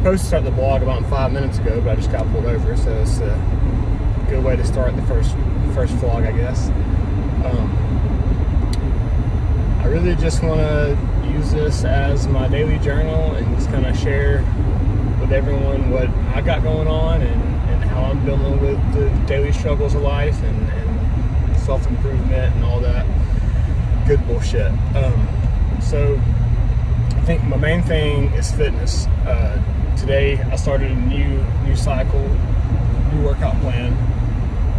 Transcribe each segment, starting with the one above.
supposed to start the vlog about five minutes ago, but I just got pulled over, so it's a good way to start the first first vlog, I guess. Um, I really just want to use this as my daily journal and just kind of share with everyone what I got going on and, and how I'm dealing with the daily struggles of life and, and self improvement and all that good bullshit. Um, so I think my main thing is fitness. Uh, today I started a new new cycle, new workout plan.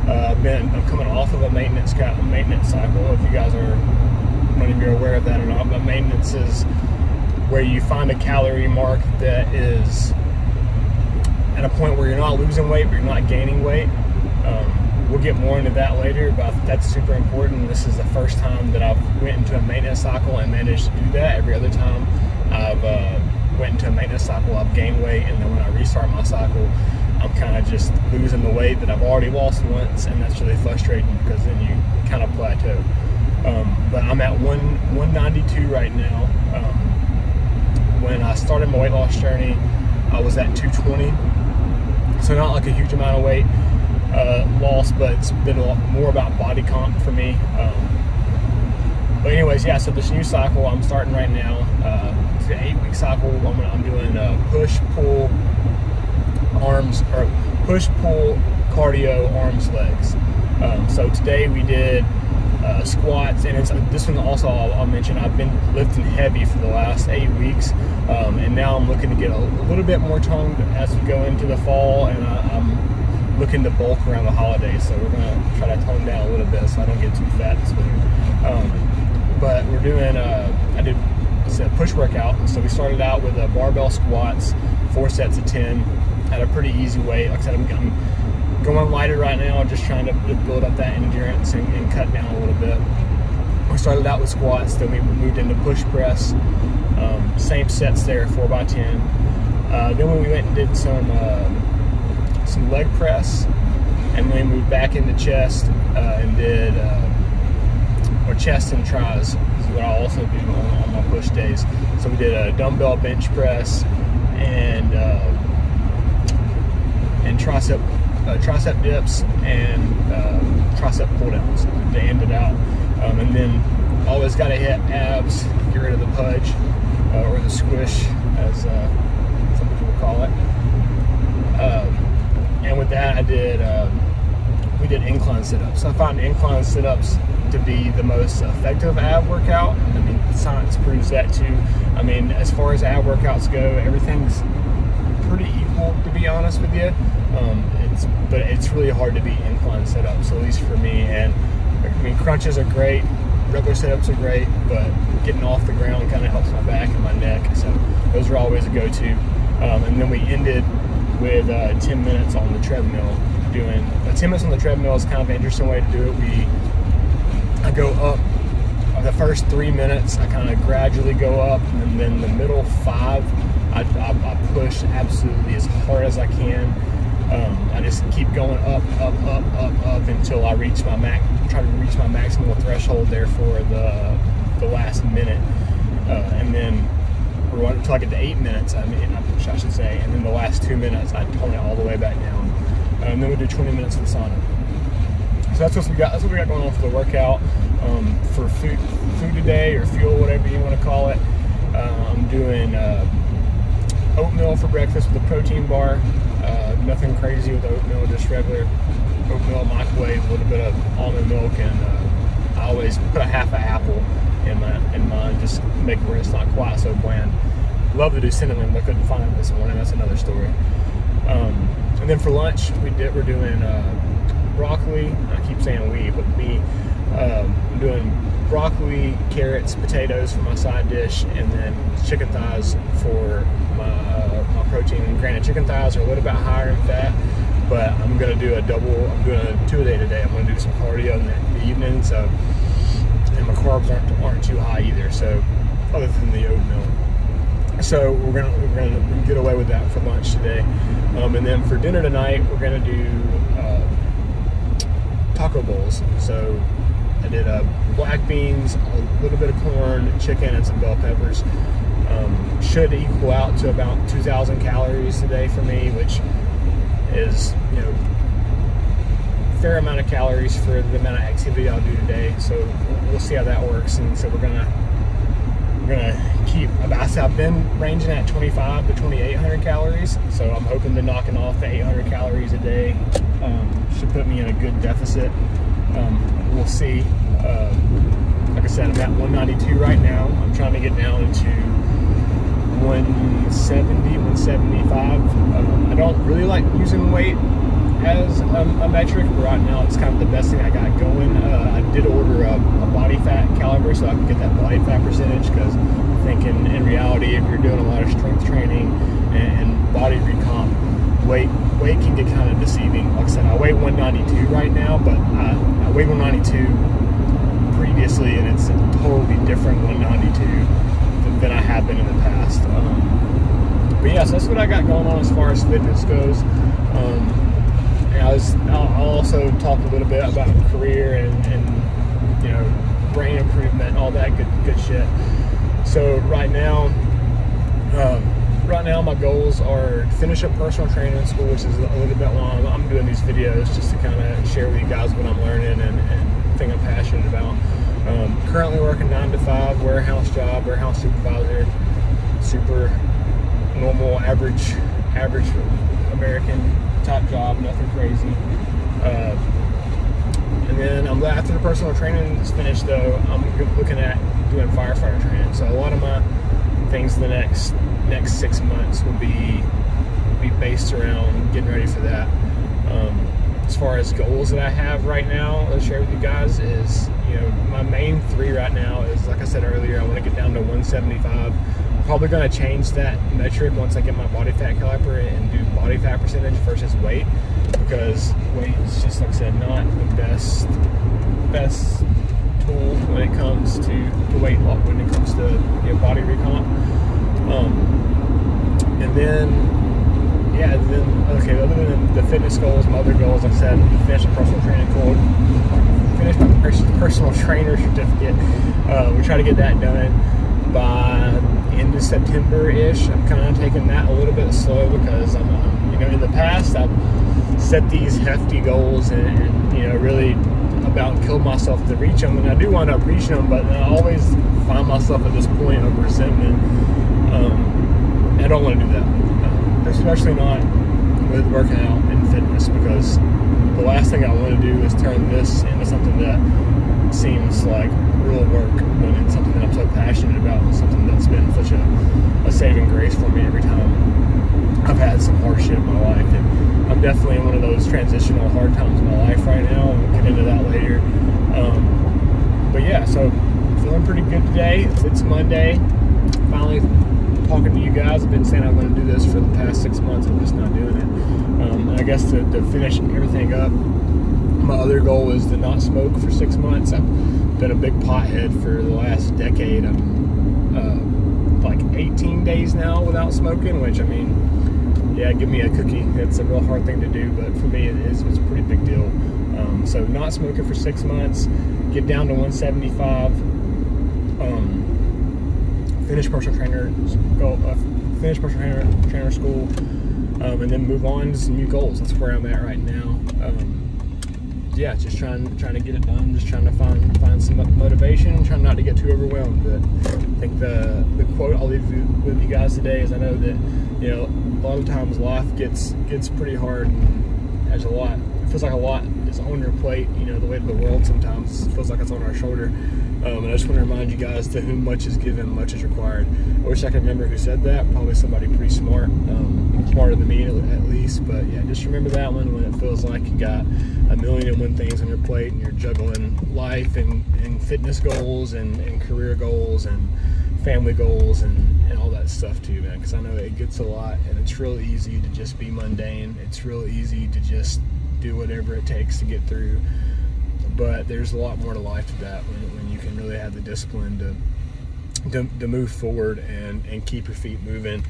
Uh, been I'm coming off of a maintenance maintenance cycle. If you guys are, I don't know if you're aware of that or not, but maintenance is where you find a calorie mark that is at a point where you're not losing weight, but you're not gaining weight. Um, we'll get more into that later, but that's super important. This is the first time that I've went into a maintenance cycle and managed to do that. Every other time I've uh, went into a maintenance cycle, I've gained weight, and then when I restart my cycle, I'm kind of just losing the weight that I've already lost once, and that's really frustrating because then you kind of plateau. Um, but I'm at one 192 right now. Um, when I started my weight loss journey, I was at 220, so not like a huge amount of weight uh, loss, but it's been a lot more about body comp for me. Um, but anyways, yeah. So this new cycle I'm starting right now. Uh, it's an eight-week cycle. I'm, I'm doing uh, push, pull, arms, or push, pull, cardio, arms, legs. Um, so today we did uh, squats, and it's this one also I'll, I'll, mention. I've been lifting heavy for the last eight weeks, um, and now I'm looking to get a, a, little bit more toned as we go into the fall, and I, I'm looking to bulk around the holidays. So we're gonna try to tone down a little bit so I don't get too fat this winter. Doing. Uh, I did a push workout, so we started out with a barbell squats, four sets of ten, at a pretty easy weight. Like I said, I'm, I'm going lighter right now, just trying to build up that endurance and, and, cut down a little bit. We started out with squats, then we moved into push press, um, same sets there, 4x10. Uh, then we went and did some uh, some leg press, and then we moved back into chest uh, and did uh, or chest and tris is what I also do on, on, my push days. So we did a dumbbell bench press and uh, and tricep uh, tricep dips and uh, tricep pull downs to end it out. Um, and then always got to hit abs, get rid of the pudge uh, or the squish, as uh, some people call it. Um, and with that, I did um, we did incline sit-ups. I found incline sit-ups to be the most effective ab workout. I mean, science proves that too. I mean, as far as ab workouts go, everything's pretty equal to be honest with you. Um, it's but it's really hard to beat incline sit-ups, at least for me. And I mean, crunches are great, regular sit-ups are great, but getting off the ground kind of helps my back and my neck. So those are always a go-to. Um, and then we ended with uh, 10 minutes on the treadmill. Doing uh, 10 minutes on the treadmill is kind of an interesting way to do it. We I go up the first three minutes. I kind of gradually go up, and then the middle five I, I, I push absolutely as hard as I can. Um, I just keep going up, up, up, up, up until I reach my max. Try to reach my maximal threshold there for the the last minute, uh, and then until I get to eight minutes. I mean, I should say, and then the last two minutes I tone it all the way back down, uh, and then we do 20 minutes of the sauna. So that's what we got. That's what we got going on for the workout. Um, for food, food today or fuel, whatever you want to call it. Uh, I'm doing. Uh, oatmeal for breakfast with a protein bar. Uh, nothing crazy with oatmeal, just regular oatmeal microwave, a little bit of almond milk, and uh, I always put a half an apple in my in mine, just make it where it's not quite so bland. Love to do cinnamon, but couldn't find it this morning. That's another story. Um, and then for lunch, we did we're doing uh, broccoli. I keep saying we, but me. Um, I'm doing broccoli, carrots, potatoes for my side dish, and then chicken thighs for my, uh, my protein. Granted, chicken thighs are a little bit higher in fat, but I'm gonna do a double. I'm doing a two a day today. I'm gonna do some cardio in the, the evening, so and my carbs aren't aren't too high either. So other than the oatmeal. So we're gonna we're gonna get away with that for lunch today, um, and then for dinner tonight we're gonna do uh, taco bowls. So I did uh, black beans, a little bit of corn, chicken, and some bell peppers. Um, should equal out to about 2,000 calories today for me, which is you know fair amount of calories for the amount of activity I'll do today. So we'll see how that works. And so we're we're gonna I've been ranging at 25 to 2,800 calories. So I'm hoping to knocking off the 800 calories a day um, should put me in a good deficit. Um, we'll see. Uh, like I said, I'm at 192 right now. I'm trying to get down to 170, 175. Um, I don't really like using weight as a, metric, but right now it's kind of the best thing I got going. Uh, I did order a, a, body fat caliper so I can get that body fat percentage because think in, in, reality, if you're doing a lot of strength training and, and body recomp, weight weight can get kind of deceiving. Like I said, I weigh 192 right now, but I, I weighed 192 previously, and it's a totally different 192 than, than I have been in the past. Um, but yeah, so that's what I got going on as far as fitness goes. Um, I was, I'll also talk a little bit about career and, and you know brain improvement, all that good good shit. So right now, um, right now my goals are finish up personal training school, which is a little bit long. I'm doing these videos just to kind of share with you guys what I'm learning and, and thing I'm passionate about. Um, currently working nine to five warehouse job, warehouse supervisor, super normal, average, average American top job, nothing crazy. Uh, and then I'm after the personal training is finished, though, I'm looking at doing firefighter training. So a lot of my things the next next six months will be will be based around getting ready for that. Um, as far as goals that I have right now, I'll share with you guys is you know my main three right now is like I said earlier, I want to get down to 175 I'm probably going to change that metric once I get my body fat caliper and do body fat percentage versus weight because weight is just like I said not the best best tool when it comes to the weight loss when it comes to you know, body recomp um, and then yeah then okay other than the fitness goals my other goals like I said finish a personal training code finish my personal trainer certificate uh, we try to get that done by end of September-ish. I'm kind of taking that a little bit slow because I'm, um, you know, in the past I've set these hefty goals and, and, you know, really about kill myself to reach them, and I do wind up reaching them, but I always find myself at this point of resentment. Um, I don't want to do that, uh, especially not with working out and fitness because the last thing I want to do is turn this into something that seems like real work when it's something that I'm so passionate about and something that's been such a, a saving grace for me every time I've had some hardship in my life. And I'm definitely in one of those transitional hard times in my life right now. We'll get into that later. Um, but yeah, so feeling pretty good today. It's Monday. Finally talking to you guys. I've been saying I'm going to do this for the past six months. I'm just not doing it. Um, I guess to, to finish everything up, my other goal is to not smoke for six months. I've been a big pothead for the last decade. I'm uh, like 18 days now without smoking, which I mean, yeah, give me a cookie. It's a real hard thing to do, but for me, it is. It's a pretty big deal. Um, so not smoking for six months, get down to 175. Um, finish personal trainer, go uh, finish personal trainer, trainer school, um, and then move on to some new goals. That's where I'm at right now. Yeah, just trying trying to get it done. Just trying to find find some motivation. Trying not to get too overwhelmed. But I think the the quote I'll leave with you guys today is I know that you know a lot of times life gets gets pretty hard. And there's a lot. It feels like a lot is on your plate. You know the weight of the world sometimes feels like it's on our shoulder. Um, and I just want to remind you guys to whom much is given, much is required. I wish I could remember who said that. Probably somebody pretty smart, um, smarter than me at least. But yeah, just remember that one when it feels like you got a million and one things on your plate and you're juggling life and, and fitness goals and, and career goals and family goals and, and all that stuff too, man. Because I know it gets a lot and it's real easy to just be mundane. It's real easy to just do whatever it takes to get through but there's a lot more to life to that when, when you can really have the discipline to, to, to move forward and, and keep your feet moving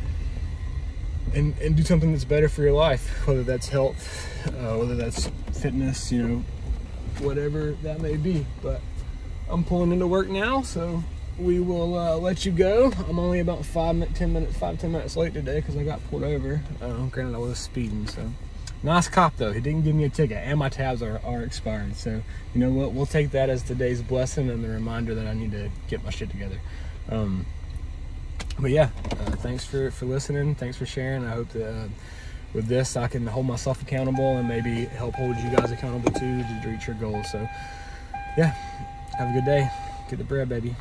and, and do something that's better for your life, whether that's health, uh, whether that's fitness, you know, whatever that may be. But I'm pulling into work now, so we will uh, let you go. I'm only about five, ten minutes, five, ten minutes late today because I got pulled over. Uh, granted, I was speeding, so nice cop though. He didn't give me a ticket, and my tabs are, are expired. So you know what? We'll take that as today's blessing and the reminder that I need to get my shit together. Um, but yeah, uh, thanks for for listening. Thanks for sharing. I hope that. Uh, with this, I can hold myself accountable and maybe help hold you guys accountable too to reach your goals. So, yeah, have a good day. Get the bread, baby.